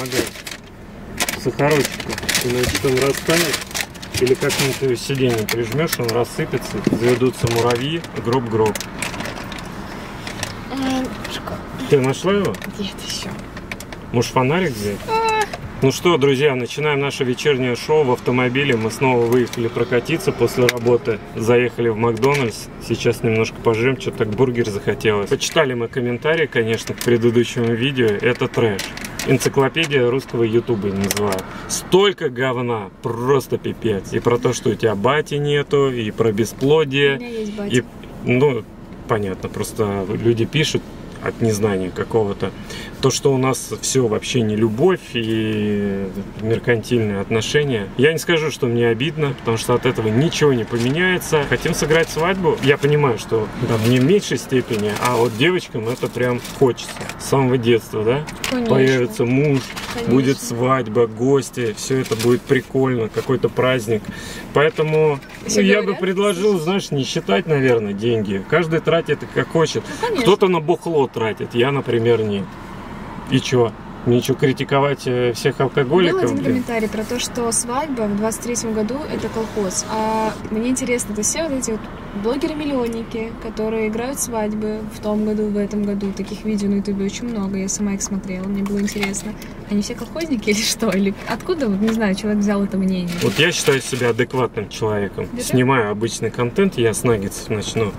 помогает. Сахарочку. Иначе он растает. Или как-нибудь сиденье прижмешь, он рассыпется, заведутся муравьи, гроб-гроб. Ты нашла его? Нет, еще. Может фонарик взять? Ну что, друзья, начинаем наше вечернее шоу в автомобиле. Мы снова выехали прокатиться после работы. Заехали в Макдональдс. Сейчас немножко пожрем, что так бургер захотелось. Почитали мы комментарии, конечно, к предыдущему видео. Это трэш. Энциклопедия русского ютуба называют. Столько говна, просто пипец. И про то, что у тебя бати нету, и про бесплодие. У меня есть батя. И, ну, понятно, просто люди пишут от незнания какого-то. То, что у нас все вообще не любовь и меркантильные отношения. Я не скажу, что мне обидно, потому что от этого ничего не поменяется. Хотим сыграть свадьбу. Я понимаю, что там не в меньшей степени, а вот девочкам это прям хочется. С самого детства, да? Конечно. Появится муж, Конечно. будет свадьба, гости, все это будет прикольно, какой-то праздник. Поэтому ну, я бы предложил, знаешь, не считать, наверное, деньги. Каждый тратит как хочет. Ну. Кто-то на бухло тратит, я, например, не. И чё? Мне что, критиковать э, всех Был алкоголиков? один блин? комментарий про то, что свадьба в 23-м году это колхоз. А мне интересно, это все вот эти вот блогеры-миллионники, которые играют свадьбы в том году, в этом году. Таких видео на ютубе очень много, я сама их смотрела, мне было интересно. Они все колхозники или что? Или откуда, вот не знаю, человек взял это мнение? Вот я считаю себя адекватным человеком. Да-да. Снимаю обычный контент, я с наггетсов начну.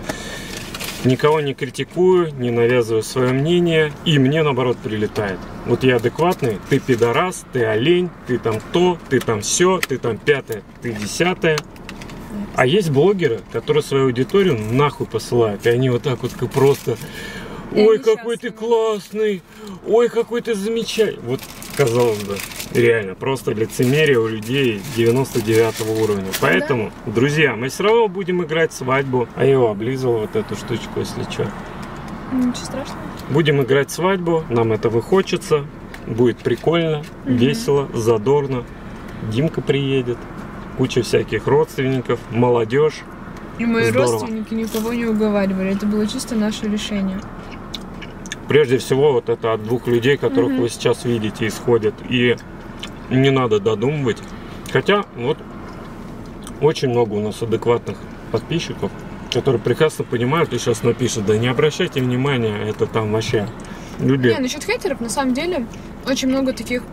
Никого не критикую, не навязываю свое мнение, и мне наоборот прилетает. Вот я адекватный, ты пидорас, ты олень, ты там то, ты там все, ты там пятое, ты десятое. А есть блогеры, которые свою аудиторию нахуй посылают, и они вот так вот просто Ой, какой ты классный! Ой, какой ты замечательный! Вот, казалось бы, реально, просто лицемерие у людей 99 уровня. Поэтому, друзья, мы все равно будем играть свадьбу. А я его облизывал вот эту штучку, если что. Ничего страшного. Будем играть свадьбу, нам этого хочется. Будет прикольно, Мгм. весело, задорно. Димка приедет, куча всяких родственников, молодежь. И мои Здорово. родственники никого не уговаривали. Это было чисто наше решение. Прежде всего, вот это от двух людей, которых Мгм. вы сейчас видите, исходит. И не надо додумывать. Хотя, вот, очень много у нас адекватных подписчиков, которые прекрасно понимают и сейчас напишут, да не обращайте внимания, это там вообще люди... Не, насчет хейтеров, на самом деле, очень много таких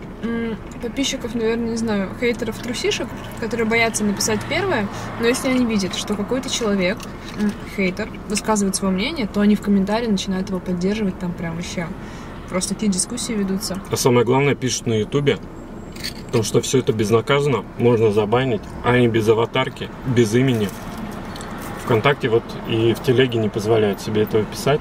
подписчиков, наверное, не знаю, хейтеров-трусишек, которые боятся написать первое, но если они видят, что какой-то человек, хейтер, высказывает свое мнение, то они в комментарии начинают его поддерживать, там прям вообще просто такие дискуссии ведутся. А самое главное, пишут на ютубе, потому что все это безнаказанно, можно забанить, а они без аватарки, без имени. Вконтакте вот и в телеге не позволяют себе этого писать,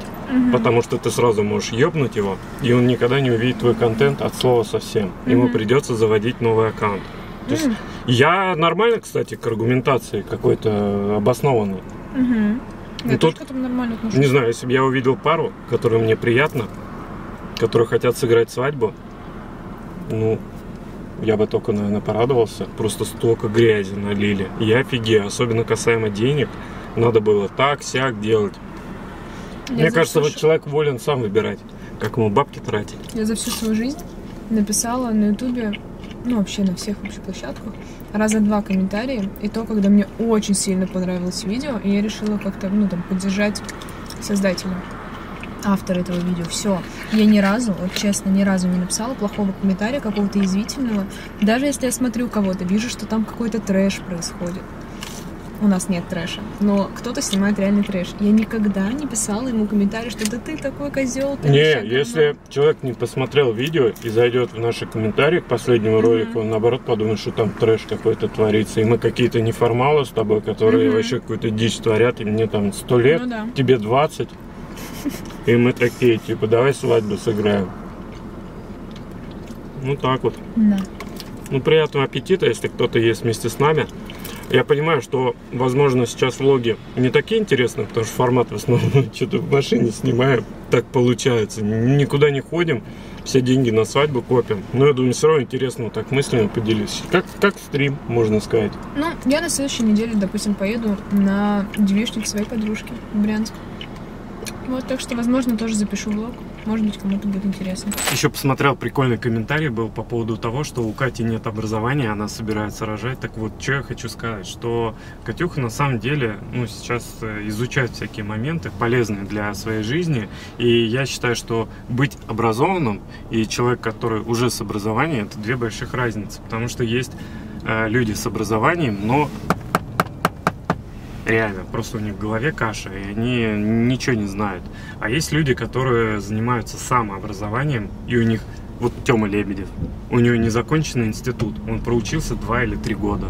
потому что ты сразу можешь ёбнуть его, и он никогда не увидит твой контент от слова совсем. Ему Мгм. придется заводить новый аккаунт. То есть я нормально, кстати, к аргументации какой-то обоснованной. мгм. Я Ну, тоже тут- к этому нормально отношусь. Не знаю, если бы я увидел пару, которая мне приятна, которые хотят сыграть свадьбу, ну, я бы только, наверное, порадовался. Просто столько грязи налили. Я офигею, особенно касаемо денег. Надо было так, сяк делать. Я Мне кажется, вот человек волен сам выбирать, как ему бабки тратить. Я за всю свою жизнь написала на ютубе, ну вообще на всех вообще площадках, раза два комментарии. И то, когда мне очень сильно понравилось видео, и я решила как-то, ну там, поддержать создателя, автора этого видео. Все. Я ни разу, вот честно, ни разу не написала плохого комментария, какого-то язвительного. Даже если я смотрю кого-то, вижу, что там какой-то трэш происходит. У нас нет трэша, но кто-то снимает реальный трэш. Я никогда не писала ему комментарий, что да ты такой козел, ты Не, вообще говно». если человек не посмотрел видео и зайдет в наши комментарии к последнему ролику, он наоборот подумает, что там трэш какой-то творится. И мы какие-то неформалы с тобой, которые Мгм. вообще какую-то дичь творят, и мне там сто лет, Ну да. тебе 20. И мы такие, типа, давай свадьбу сыграем. Ну так вот. Да. Ну, приятного аппетита, если кто-то есть вместе с нами. Я понимаю, что, возможно, сейчас влоги не такие интересные, потому что формат в основном что-то в машине снимаем. Так получается. Никуда не ходим, все деньги на свадьбу копим. Но я думаю, все равно интересно вот так мысленно поделюсь. Как, как стрим, можно сказать. Ну, я на следующей неделе, допустим, поеду на девичник своей подружки в Брянск. Вот, так что, возможно, тоже запишу влог. Может быть, кому-то будет интересно. Еще посмотрел прикольный комментарий был по поводу того, что у Кати нет образования, она собирается рожать. Так вот, что я хочу сказать, что Катюха на самом деле ну, сейчас э, изучает всякие моменты, полезные для своей жизни. И я считаю, что быть образованным и человек, который уже с образованием, это две больших разницы. Потому что есть э, люди с образованием, но Реально, просто у них в голове каша, и они ничего не знают. А есть люди, которые занимаются самообразованием, и у них, вот Тёма Лебедев, у него незаконченный институт, он проучился два или три года.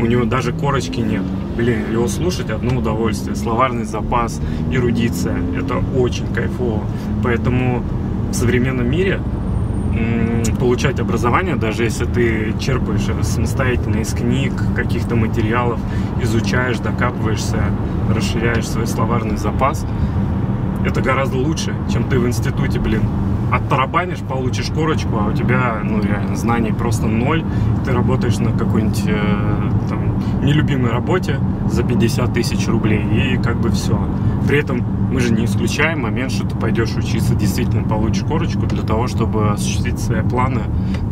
У него даже корочки нет. Блин, его слушать одно удовольствие. Словарный запас, эрудиция. Это очень кайфово. Поэтому в современном мире получать образование, даже если ты черпаешь самостоятельно из книг, каких-то материалов, изучаешь, докапываешься, расширяешь свой словарный запас, это гораздо лучше, чем ты в институте, блин, оттарабанишь, получишь корочку, а у тебя, ну, реально, знаний просто ноль. Ты работаешь на какой-нибудь э, там нелюбимой работе за 50 тысяч рублей, и как бы все. При этом мы же не исключаем момент, что ты пойдешь учиться, действительно получишь корочку для того, чтобы осуществить свои планы,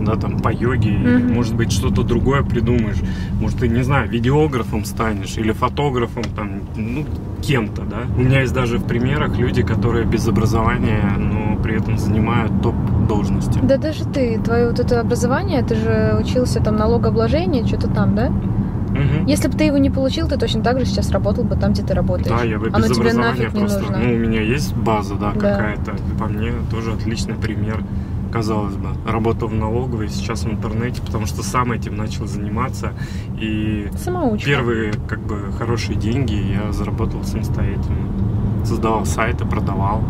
да, там, по йоге, mm-hmm. может быть, что-то другое придумаешь, может, ты, не знаю, видеографом станешь или фотографом, там, ну, кем-то, да. У меня есть даже в примерах люди, которые без образования, но при этом занимают топ-должности. Да даже ты, твое вот это образование, ты же учился там налогообложение, что-то там, да? Угу. Если бы ты его не получил, ты точно так же сейчас работал бы там, где ты работаешь. Да, я бы без Оно тебе нафиг не просто, нужно. Ну, у меня есть база, да, да. какая-то. По мне тоже отличный пример казалось бы, работал в налоговой, сейчас в интернете, потому что сам этим начал заниматься. И Самоучка. первые как бы хорошие деньги я заработал самостоятельно. Создавал сайты, продавал.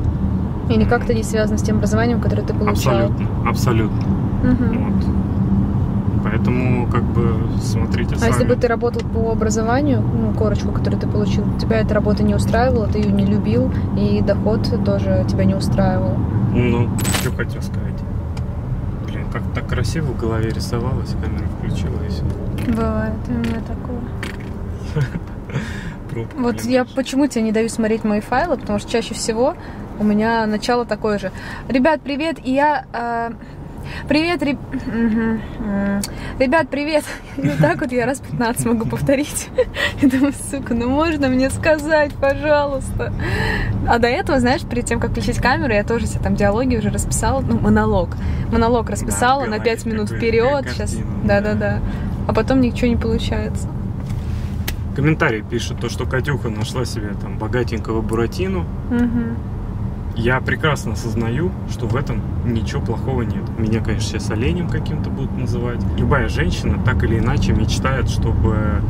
И никак это не связано с тем образованием, которое ты получал? Абсолютно, абсолютно. Угу. Вот. Поэтому, как бы, смотрите а сами. А если бы ты работал по образованию, ну, корочку, которую ты получил, тебя эта работа не устраивала, ты ее не любил, и доход тоже тебя не устраивал? Ну, что хотел сказать. Блин, как так красиво в голове рисовалось, камера включила и все. Бывает, у меня такое. Вот я почему тебе не даю смотреть мои файлы, потому что чаще всего у меня начало такое же. Ребят, привет, и я... Э, Привет, реб... ребят, привет. И вот так вот я раз 15 могу повторить. Я думаю, сука, ну можно мне сказать, пожалуйста. А до этого, знаешь, перед тем, как включить камеру, я тоже себе там диалоги уже расписала, ну, монолог. Монолог расписала на 5 минут вперед. Сейчас, да-да-да. А потом ничего не получается. Комментарий пишет то, что Катюха нашла себе там богатенького Буратину. Угу я прекрасно осознаю, что в этом ничего плохого нет. Меня, конечно, сейчас оленем каким-то будут называть. Любая женщина так или иначе мечтает, чтобы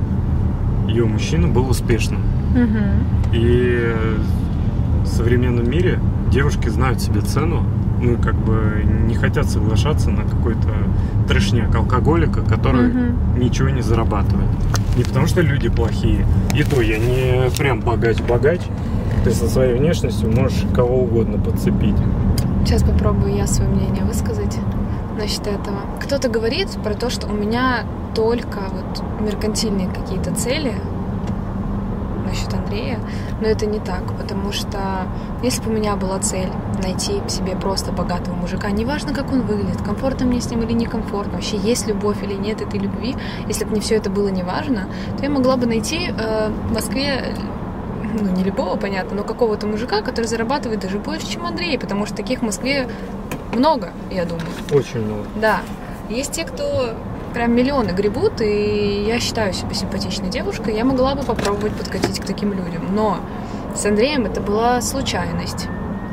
ее мужчина был успешным. Угу. И в современном мире девушки знают себе цену, ну, как бы не хотят соглашаться на какой-то трешняк алкоголика, который угу. ничего не зарабатывает. Не потому что люди плохие. И то я не прям богач-богач, ты со своей внешностью можешь кого угодно подцепить. Сейчас попробую я свое мнение высказать насчет этого. Кто-то говорит про то, что у меня только вот меркантильные какие-то цели насчет Андрея, но это не так, потому что если бы у меня была цель найти себе просто богатого мужика, неважно, как он выглядит, комфортно мне с ним или некомфортно, вообще есть любовь или нет этой любви, если бы мне все это было неважно, то я могла бы найти э, в Москве ну, не любого, понятно, но какого-то мужика, который зарабатывает даже больше, чем Андрей, потому что таких в Москве много, я думаю. Очень много. Да. Есть те, кто прям миллионы гребут, и я считаю себя симпатичной девушкой, я могла бы попробовать подкатить к таким людям. Но с Андреем это была случайность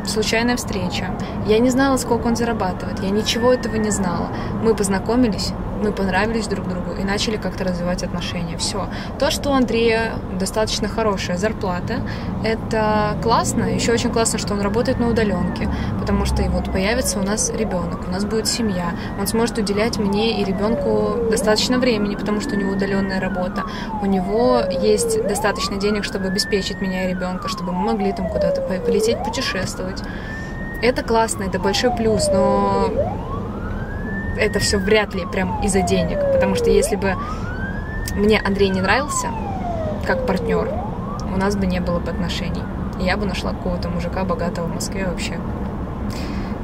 случайная встреча. Я не знала, сколько он зарабатывает. Я ничего этого не знала. Мы познакомились, мы понравились друг другу и начали как-то развивать отношения. Все. То, что у Андрея достаточно хорошая зарплата, это классно. Еще очень классно, что он работает на удаленке, потому что и вот появится у нас ребенок, у нас будет семья. Он сможет уделять мне и ребенку достаточно времени, потому что у него удаленная работа. У него есть достаточно денег, чтобы обеспечить меня и ребенка, чтобы мы могли там куда-то полететь путешествовать. Это классно, это большой плюс, но это все вряд ли прям из-за денег. Потому что если бы мне Андрей не нравился как партнер, у нас бы не было бы отношений. И я бы нашла какого-то мужика богатого в Москве вообще.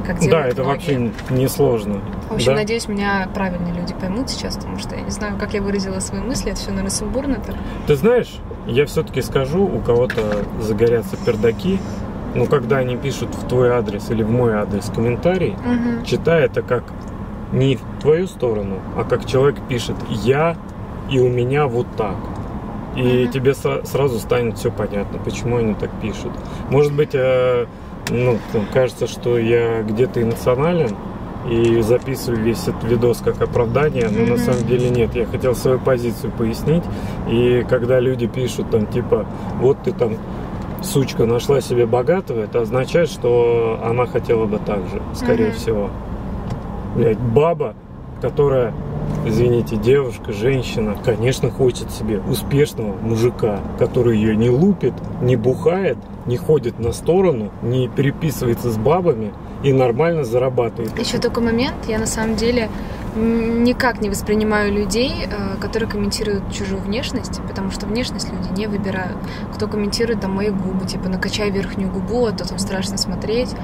как Да, это многие. вообще несложно. В общем, да? надеюсь, меня правильные люди поймут сейчас, потому что я не знаю, как я выразила свои мысли, это все, наверное, сумбурно так. Ты знаешь, я все-таки скажу, у кого-то загорятся пердаки, но когда они пишут в твой адрес или в мой адрес комментарий, Мгм. читай это как не в твою сторону, а как человек пишет «я» и «у меня вот так». И Мгм. тебе со- сразу станет все понятно, почему они так пишут. Может быть, э, ну, кажется, что я где-то эмоционален и записываю весь этот видос как оправдание, но на Мгм. самом деле нет. Я хотел свою позицию пояснить. И когда люди пишут там типа «вот ты там сучка нашла себе богатого», это означает, что она хотела бы так же, скорее Мгм. всего. Блять, баба, которая, извините, девушка, женщина, конечно, хочет себе успешного мужика, который ее не лупит, не бухает, не ходит на сторону, не переписывается с бабами и нормально зарабатывает. Еще такой момент, я на самом деле никак не воспринимаю людей, э, которые комментируют чужую внешность, потому что внешность люди не выбирают. Кто комментирует там мои губы, типа накачай верхнюю губу, а то там страшно смотреть.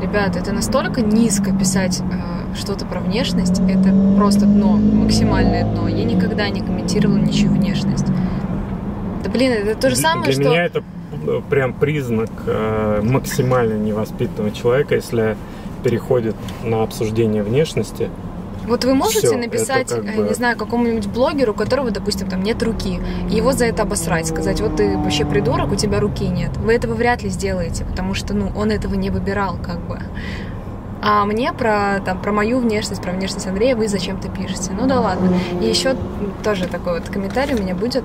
Ребята, это настолько низко писать э, что-то про внешность, это просто дно, максимальное дно. Я никогда не комментировала ничью внешность. Да блин, это то же Для- самое, Для что... меня это э, прям признак э, максимально невоспитанного человека, если переходит на обсуждение внешности. Вот вы можете Всё, написать, как э, бы- не знаю, какому-нибудь блогеру, у которого, допустим, там нет руки, и его за это обосрать, сказать, вот ты вообще придурок, у тебя руки нет. Вы этого вряд ли сделаете, потому что, ну, он этого не выбирал, как бы. А мне про, там, про мою внешность, про внешность Андрея вы зачем-то пишете. Ну да ладно. И еще тоже такой вот комментарий у меня будет.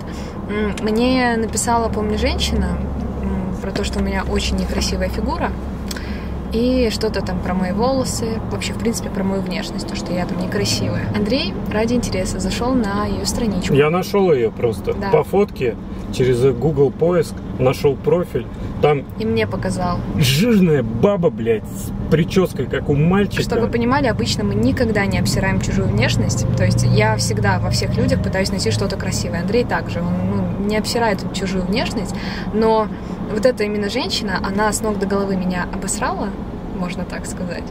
Мне написала, помню, женщина про то, что у меня очень некрасивая фигура. И что-то там про мои волосы, вообще, в принципе, про мою внешность, то, что я там некрасивая. Андрей ради интереса зашел на ее страничку. Я нашел ее просто Да. по фотке через Google поиск, нашел профиль. Там И мне показал. жирная баба, блядь, с прической, как у мальчика. Чтобы вы понимали, обычно мы никогда не обсираем чужую внешность. То есть я всегда во всех людях пытаюсь найти что-то красивое. Андрей также, он ну, не обсирает чужую внешность, но вот эта именно женщина, она с ног до головы меня обосрала, можно так сказать.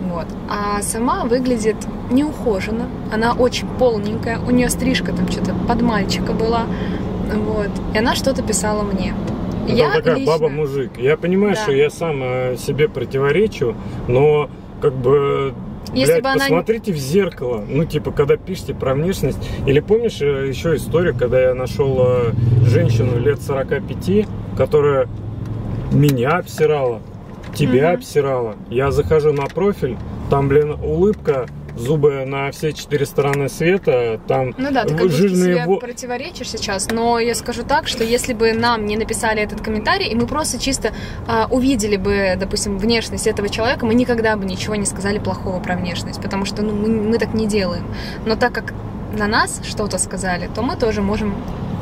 Вот. А сама выглядит неухоженно. Она очень полненькая. У нее стрижка там что-то под мальчика была. Вот. И она что-то писала мне. Это я такая лично- баба-мужик. Я понимаю, Да. что я сам э, себе противоречу, но как бы Если блядь, бы она- посмотрите в зеркало. Ну, типа, когда пишете про внешность. Или помнишь э, еще историю, когда я нашел э, женщину лет 45, которая меня обсирала, тебя Мгм. обсирала. Я захожу на профиль, там, блин, улыбка, зубы на все четыре стороны света, там Ну да, ты как жирные себе во- противоречишь сейчас, но я скажу так, что если бы нам не написали этот комментарий, и мы просто чисто а, увидели бы, допустим, внешность этого человека, мы никогда бы ничего не сказали плохого про внешность, потому что ну, мы, мы так не делаем. Но так как на нас что-то сказали, то мы тоже можем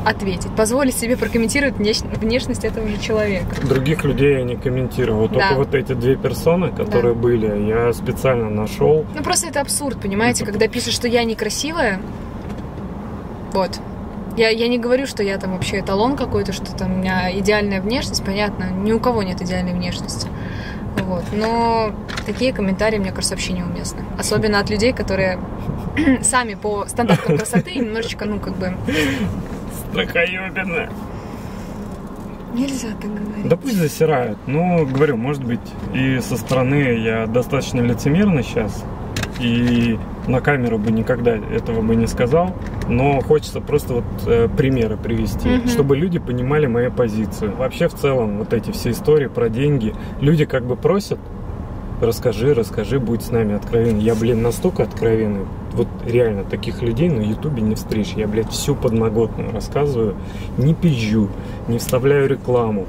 ответить, позволить себе прокомментировать внеш- внешность этого же человека. Других людей я не комментировал. Вот Да. Только вот эти две персоны, которые Да. были, я специально нашел. Ну просто это абсурд, понимаете, когда пишешь, что я некрасивая, вот. Я, я не говорю, что я там вообще эталон какой-то, что там у меня идеальная внешность, понятно, ни у кого нет идеальной внешности. Вот. Но такие комментарии, мне кажется, вообще неуместны. Особенно от людей, которые сами по стандартам красоты немножечко, ну, как бы, Страхоебина. нельзя так говорить. Да пусть засирают. Ну, говорю, может быть, и со стороны я достаточно лицемерный сейчас. И на камеру бы никогда этого бы не сказал. Но хочется просто вот э, примеры привести, Мгм. чтобы люди понимали мою позицию. Вообще, в целом, вот эти все истории про деньги, люди как бы просят, расскажи, расскажи, будь с нами откровенен. Я, блин, настолько откровенный. Вот реально, таких людей на ютубе не встретишь. Я, блядь, всю подноготную рассказываю. Не пизжу, не вставляю рекламу.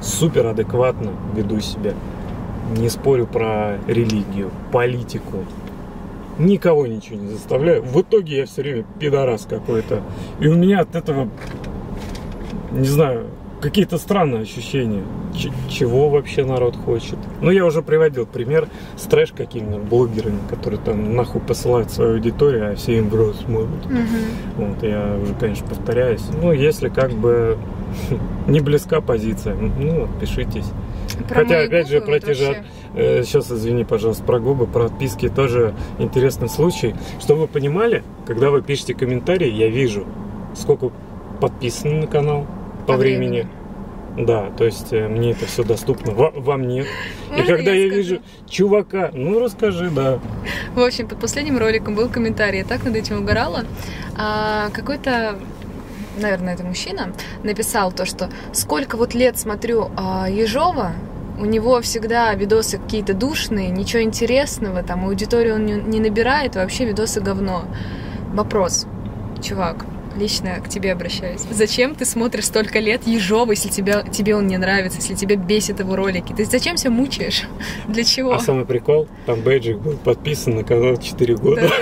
Супер адекватно веду себя. Не спорю про религию, политику. Никого ничего не заставляю. В итоге я все время пидорас какой-то. И у меня от этого, не знаю, какие-то странные ощущения. Ч- чего вообще народ хочет? Ну, я уже приводил пример с трэш какими-то блогерами, которые там нахуй посылают свою аудиторию, а все им в рот смотрят. Мгм. Вот, я уже, конечно, повторяюсь. Ну, если как бы не близка позиция, ну, отпишитесь. Про Хотя, опять же, про те же э, сейчас извини, пожалуйста, про губы, про отписки тоже интересный случай. Чтобы вы понимали, когда вы пишете комментарии, я вижу, сколько подписано на канал по, По времени. времени. Да, то есть э, мне это все доступно, Ва- вам нет. И Можно когда я я вижу чувака, ну расскажи, да. В общем, под последним роликом был комментарий, я так над этим угорала. А, какой-то, наверное, это мужчина, написал то, что сколько вот лет смотрю а, Ежова, у него всегда видосы какие-то душные, ничего интересного, там аудиторию он не, не набирает, вообще видосы говно. Вопрос, чувак, лично к тебе обращаюсь. Зачем ты смотришь столько лет Ежова, если тебя, тебе он не нравится, если тебя бесит его ролики? Ты зачем себя мучаешь? Для чего? А самый прикол, там бейджик был подписан на канал 4 года.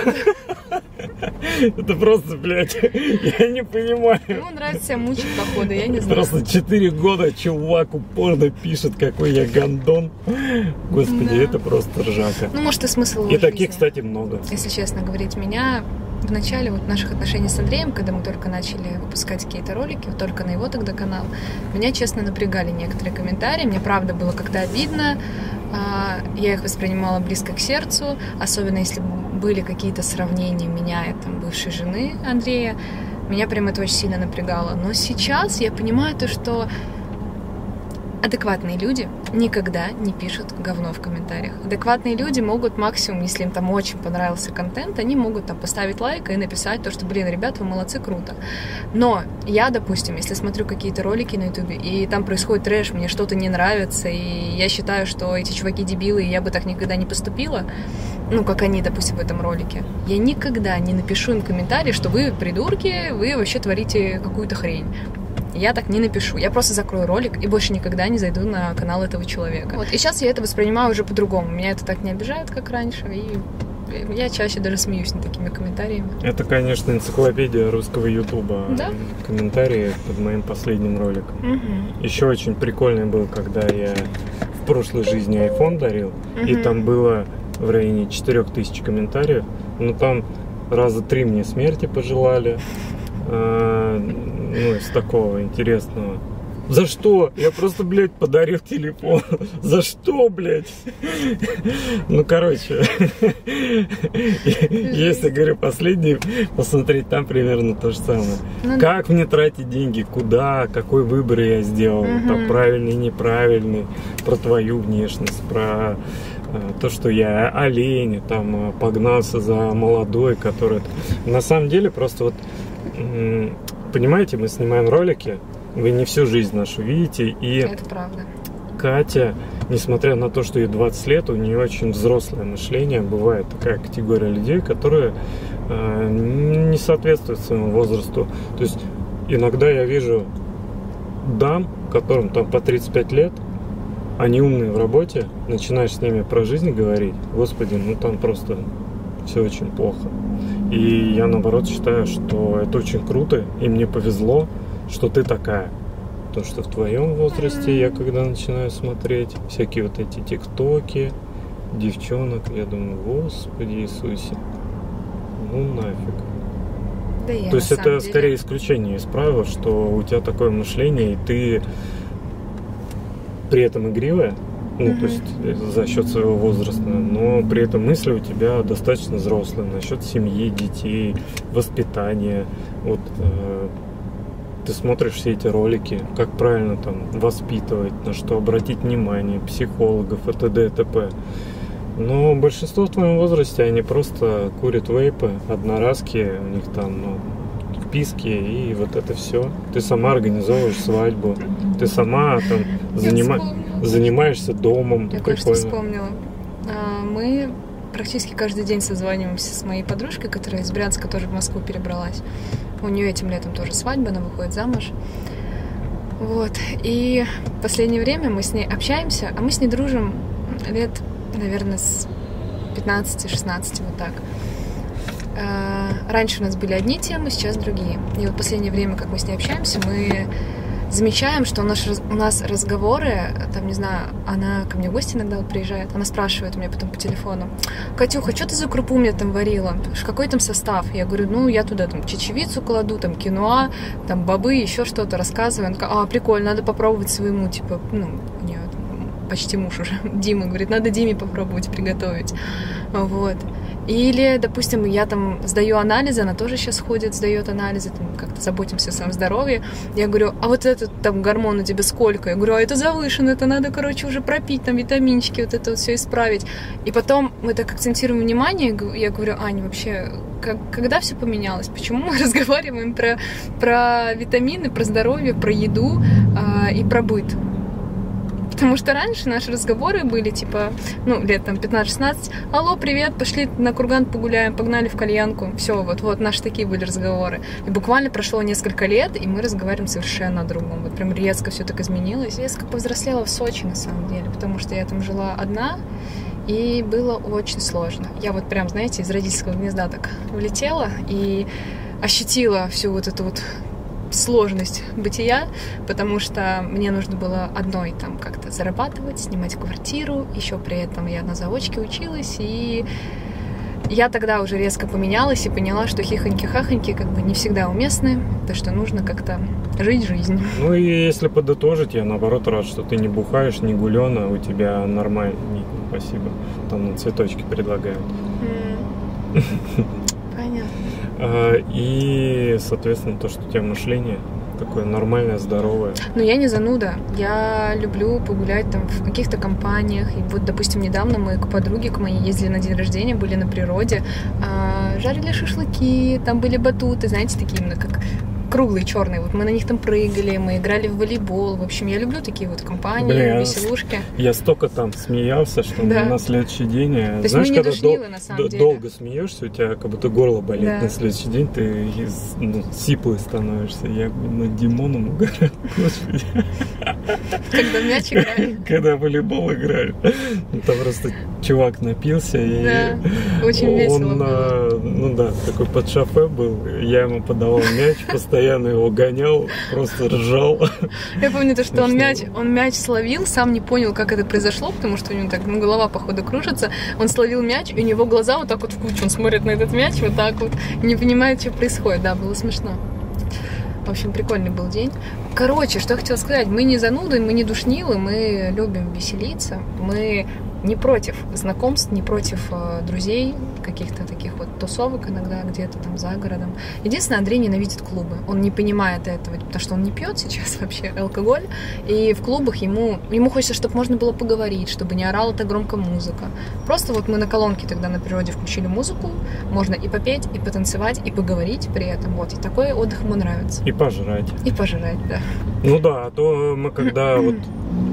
Это просто, блядь, я не понимаю. Ему нравится себя мучить, походу, я не знаю. Просто 4 года чувак упорно пишет, какой я гандон. Господи, Да. это просто ржака. Ну, может, и смысл И таких, кстати, много. Если честно говорить, меня в начале вот наших отношений с Андреем, когда мы только начали выпускать какие-то ролики, только на его тогда канал, меня, честно, напрягали некоторые комментарии. Мне, правда, было как-то обидно. А, Я их воспринимала близко к сердцу, особенно если были какие-то сравнения меня и там бывшей жены Андрея. Меня прям это очень сильно напрягало. Но сейчас я понимаю то, что адекватные люди никогда не пишут говно в комментариях. Адекватные люди могут максимум, если им там очень понравился контент, они могут там поставить лайк и написать то, что, блин, ребят, вы молодцы, круто. Но я, допустим, если смотрю какие-то ролики на ютубе, и там происходит трэш, мне что-то не нравится, и я считаю, что эти чуваки дебилы, и я бы так никогда не поступила, ну, как они, допустим, в этом ролике, я никогда не напишу им комментарий, что вы придурки, вы вообще творите какую-то хрень. Я так не напишу. Я просто закрою ролик и больше никогда не зайду на канал этого человека. Вот. И сейчас я это воспринимаю уже по-другому. Меня это так не обижает, как раньше. И я чаще даже смеюсь над такими комментариями. Это, конечно, энциклопедия русского ютуба. Да? Комментарии под моим последним роликом. Еще очень прикольный был, когда я в прошлой жизни iPhone дарил, и Мгм. там было в районе 4000 комментариев. Но там раза три мне смерти пожелали. Ну, из такого интересного. За что? Я просто, блядь, подарил телефон. За что, блядь? Ну, короче, если, говорю, последний посмотреть, там примерно то же самое. Ну, Как мне тратить деньги? Куда? Какой выбор я сделал? Мгм. Там правильный, неправильный. Про твою внешность, про э, то, что я олень, там э, погнался за молодой, который... На самом деле, просто вот, понимаете, мы снимаем ролики, вы не всю жизнь нашу видите, и Это правда. Катя, несмотря на то, что ей 20 лет, у нее очень взрослое мышление. Бывает такая категория людей, которые э, не соответствуют своему возрасту. То есть иногда я вижу дам, которым там по 35 лет, они умные в работе, начинаешь с ними про жизнь говорить, господи, ну там просто все очень плохо. И я наоборот считаю, что это очень круто, и мне повезло, что ты такая. Потому что в твоем возрасте я когда начинаю смотреть всякие вот эти тиктоки, девчонок, я думаю, господи Иисусе, ну нафиг. Да я То есть это деле- скорее исключение из правил, что у тебя такое мышление, и ты при этом игривая, ну, то есть э, за счет своего возраста, но при этом мысли у тебя достаточно взрослые насчет семьи, детей, воспитания. Вот э, ты смотришь все эти ролики, как правильно там воспитывать, на что обратить внимание, психологов и т.д. и т.п. Но большинство в твоем возрасте, они просто курят вейпы, одноразки, у них там, ну, вписки и вот это все. Ты сама организовываешь свадьбу, ты сама там Я занима- вспомнила. Занимаешься домом. Я кое-что вспомнила. А, Мы практически каждый день созваниваемся с моей подружкой, которая из Брянска тоже в Москву перебралась. У нее этим летом тоже свадьба, она выходит замуж. Вот. И в последнее время мы с ней общаемся, а мы с ней дружим лет, наверное, с 15-16, вот так. А, Раньше у нас были одни темы, сейчас другие. И вот в последнее время, как мы с ней общаемся, мы замечаем, что у нас, у нас разговоры, там, не знаю, она ко мне в гости иногда вот приезжает, она спрашивает меня потом по телефону, Катюха, что ты за крупу мне там варила? Какой там состав? Я говорю, ну, я туда там чечевицу кладу, там киноа, там бобы, еще что-то рассказываю. Она такая, а, прикольно, надо попробовать своему, типа, ну, почти муж уже, Дима, говорит, надо Диме попробовать приготовить. Вот. Или, допустим, я там сдаю анализы, она тоже сейчас ходит, сдает анализы, там как-то заботимся о своем здоровье. Я говорю, а вот этот там гормон у тебя сколько? Я говорю, а это завышено, это надо, короче, уже пропить, там витаминчики, вот это вот все исправить. И потом мы так акцентируем внимание, я говорю, Аня, вообще, как, когда все поменялось? Почему мы разговариваем про, про витамины, про здоровье, про еду э, и про быт? Потому что раньше наши разговоры были типа, ну, лет там 15-16, алло, привет, пошли на курган погуляем, погнали в кальянку. Все, вот-вот, наши такие были разговоры. И буквально прошло несколько лет, и мы разговариваем совершенно о другом. Вот прям резко все так изменилось. Резко повзрослела в Сочи, на самом деле, потому что я там жила одна, и было очень сложно. Я вот прям, знаете, из родительского гнезда так улетела и ощутила всю вот эту вот сложность бытия, потому что мне нужно было одной там как-то зарабатывать, снимать квартиру, еще при этом я на заочке училась, и я тогда уже резко поменялась и поняла, что хихоньки-хахоньки как бы не всегда уместны, то что нужно как-то жить жизнь. Ну и если подытожить, я наоборот рад, что ты не бухаешь, не гулена, у тебя нормально. Спасибо. Там на цветочки предлагают. Понятно. А, и, соответственно, то, что у тебя мышление такое нормальное, здоровое. Ну, я не зануда. Я люблю погулять там в каких-то компаниях. И вот, допустим, недавно мы к подруге, к моей ездили на день рождения, были на природе, а, жарили шашлыки, там были батуты, знаете, такие именно как круглые черные. Вот мы на них там прыгали, мы играли в волейбол. В общем, я люблю такие вот компании, Блин, веселушки. Я столько там смеялся, что да. на следующий день... Э, То знаешь, когда душнилы, дол- на самом деле. долго смеешься, у тебя как будто горло болит. Да. На следующий день ты ну, сиплый становишься. Я над Димоном угораю. Господи. Когда мяч играли. Когда волейбол играли. Там просто чувак напился. И да, очень весело было. Ну да, такой под шофе был. Я ему подавал мяч постоянно постоянно его гонял, просто ржал. Я помню то, что он мяч, он мяч словил, сам не понял, как это произошло, потому что у него так, ну, голова, походу, кружится. Он словил мяч, и у него глаза вот так вот в кучу. Он смотрит на этот мяч вот так вот, не понимает, что происходит. Да, было смешно. В общем, прикольный был день. Короче, что я хотела сказать. Мы не зануды, мы не душнилы, мы любим веселиться. Мы не против знакомств, не против э, друзей, каких-то таких вот тусовок иногда где-то там за городом. Единственное, Андрей ненавидит клубы. Он не понимает этого, потому что он не пьет сейчас вообще алкоголь. И в клубах ему, ему хочется, чтобы можно было поговорить, чтобы не орала так громко музыка. Просто вот мы на колонке тогда на природе включили музыку, можно и попеть, и потанцевать, и поговорить при этом. Вот, и такой отдых ему нравится. И пожрать. И пожрать, да. Ну да, а то мы когда вот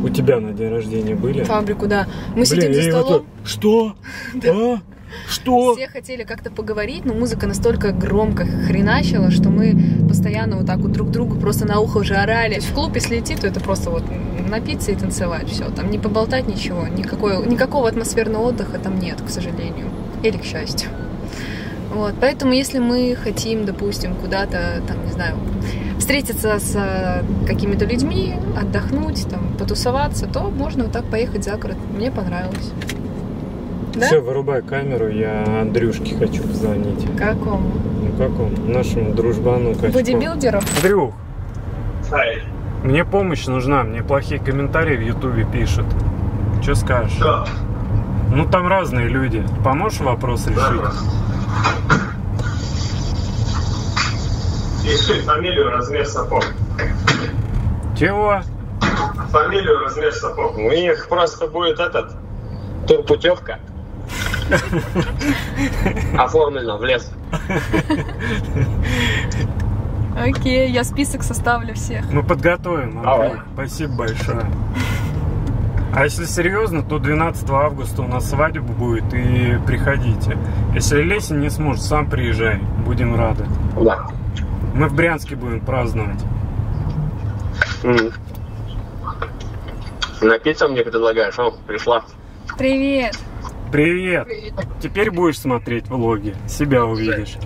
у тебя на день рождения были. Фабрику, да. Мы Блин, сидим за столом. Вот, что? А? Что? Все хотели как-то поговорить, но музыка настолько громко хреначила, что мы постоянно вот так вот друг другу просто на ухо уже орали. В клуб, если идти, то это просто вот напиться и танцевать. Все, там не поболтать ничего, никакой, никакого атмосферного отдыха там нет, к сожалению. Или к счастью. Вот, поэтому если мы хотим, допустим, куда-то, там, не знаю, встретиться с э, какими-то людьми, отдохнуть, там, потусоваться, то можно вот так поехать за город. Мне понравилось. Да? Все, вырубай камеру, я Андрюшке хочу позвонить. Какому? Ну какому? Нашему дружбану Качку. Бодибилдеру? Андрюх. Hi. Мне помощь нужна, мне плохие комментарии в Ютубе пишут. Что скажешь? Что? Ну там разные люди. Поможешь вопрос решить? Пиши фамилию, размер сапог. Чего? Фамилию, размер сапог. У них просто будет этот турпутевка. Оформлено в лес. Окей, я список составлю всех. Мы подготовим, Андрей. Спасибо большое. А если серьезно, то 12 августа у нас свадьба будет, и приходите. Если Лесин не сможет, сам приезжай, будем рады. Да. Мы в Брянске будем праздновать. Mm. Напиться мне предлагаешь? О, пришла. Привет. Привет. Привет. Теперь будешь смотреть влоги, себя увидишь.